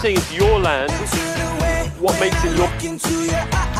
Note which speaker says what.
Speaker 1: saying it's your land, what makes it your...